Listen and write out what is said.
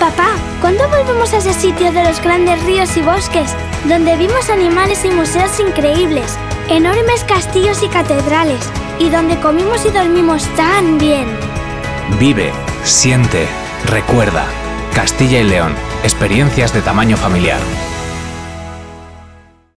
Papá, ¿cuándo volvemos a ese sitio de los grandes ríos y bosques, donde vimos animales y museos increíbles, enormes castillos y catedrales, y donde comimos y dormimos tan bien? Vive, siente, recuerda. Castilla y León, experiencias de tamaño familiar.